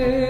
do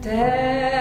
Dead.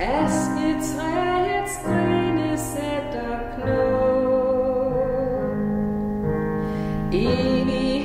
Asketræets grene sætter knå. Evig